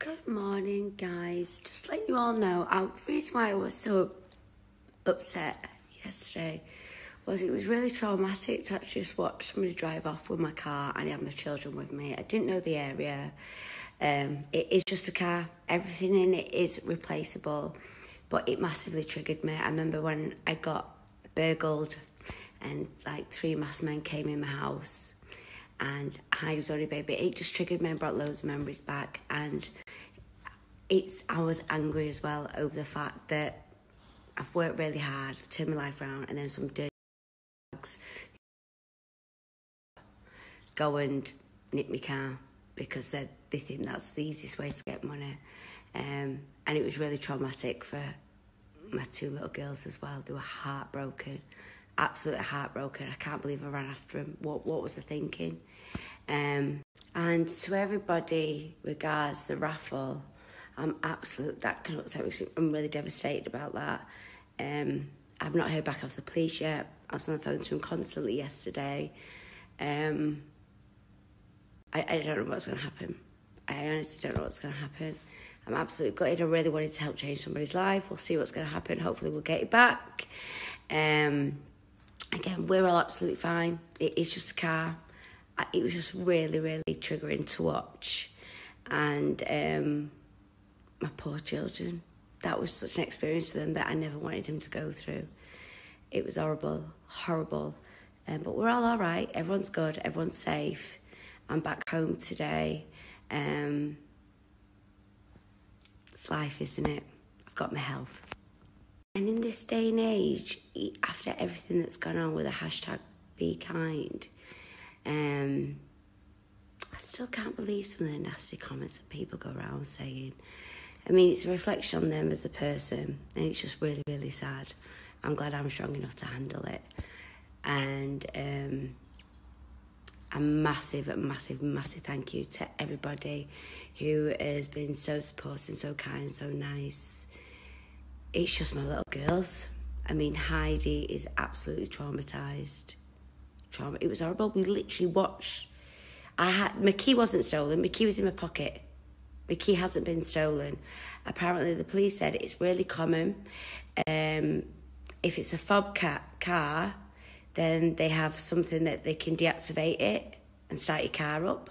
Good morning, guys. Just let you all know, I, the reason why I was so upset yesterday was it was really traumatic to actually just watch somebody drive off with my car and had my children with me. I didn't know the area. Um, it is just a car. Everything in it is replaceable, but it massively triggered me. I remember when I got burgled and like three masked men came in my house and I was only baby. It just triggered me and brought loads of memories back. And it's I was angry as well over the fact that I've worked really hard, I've turned my life around, and then some dirty go and nip my car because they they think that's the easiest way to get money. Um, and it was really traumatic for my two little girls as well. They were heartbroken, absolutely heartbroken. I can't believe I ran after them. What what was I thinking? Um, and to everybody regards the raffle, I'm absolutely, that can upset me. I'm really devastated about that. Um, I've not heard back off the police yet. I was on the phone to him constantly yesterday. Um, I, I don't know what's going to happen. I honestly don't know what's going to happen. I'm absolutely gutted. I really wanted to help change somebody's life. We'll see what's going to happen. Hopefully, we'll get it back. Um, again, we're all absolutely fine. It is just a car. It was just really, really triggering to watch. And um, my poor children, that was such an experience for them that I never wanted them to go through. It was horrible, horrible. Um, but we're all all right. Everyone's good. Everyone's safe. I'm back home today. Um, it's life, isn't it? I've got my health. And in this day and age, after everything that's gone on with the hashtag be kind, um, I still can't believe some of the nasty comments that people go around saying. I mean, it's a reflection on them as a person, and it's just really, really sad. I'm glad I'm strong enough to handle it. And um, a massive, massive, massive thank you to everybody who has been so supportive, so kind, so nice. It's just my little girls. I mean, Heidi is absolutely traumatized. Trauma. It was horrible. We literally watched. I had my key wasn't stolen. My key was in my pocket. My key hasn't been stolen. Apparently, the police said it's really common. Um, if it's a fob cat car, then they have something that they can deactivate it and start your car up.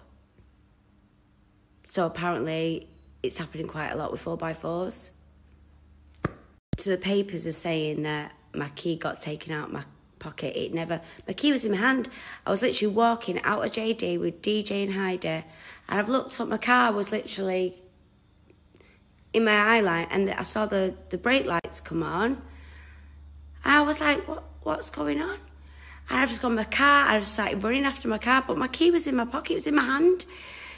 So apparently, it's happening quite a lot with 4x4s. So the papers are saying that my key got taken out my pocket. It never, my key was in my hand. I was literally walking out of JD with DJ and Heidi, and I've looked up, my car was literally in my eye line, and I saw the, the brake lights come on. And I was like, what, what's going on? And I've just got my car, I just started running after my car, but my key was in my pocket, it was in my hand.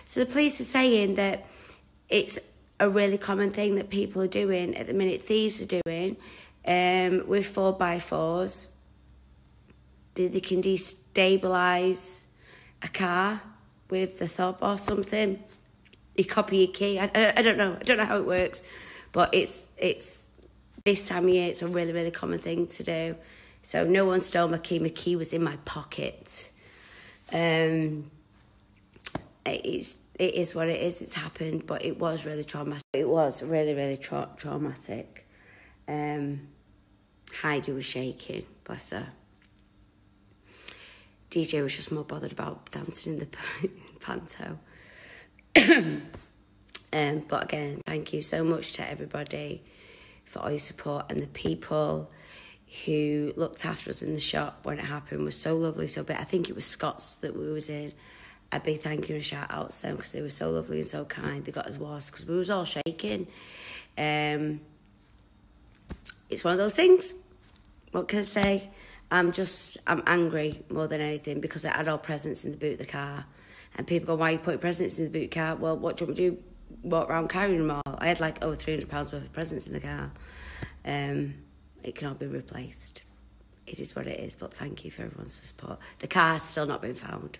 So the police are saying that it's a really common thing that people are doing at the minute, thieves are doing um, with 4 by 4s They, they can destabilise a car with the thumb or something. They copy a key. I, I, I don't know. I don't know how it works, but it's it's this time of year. It's a really really common thing to do. So no one stole my key. My key was in my pocket. Um, it is it is what it is. It's happened, but it was really traumatic. It was really really tra- traumatic. Um, Heidi was shaking, bless her. DJ was just more bothered about dancing in the panto. um, but again, thank you so much to everybody for all your support and the people who looked after us in the shop when it happened was so lovely. So, but I think it was Scott's that we was in. A big thank you and shout out to them because they were so lovely and so kind. They got us washed because we was all shaking. Um, it's one of those things. What can I say? I'm just I'm angry more than anything because I had all presents in the boot of the car, and people go, "Why are you putting presents in the boot the car?" Well, what do you want me to do? Walk around carrying them all? I had like over three hundred pounds worth of presents in the car. Um, it can all be replaced. It is what it is, but thank you for everyone's support. The car has still not been found.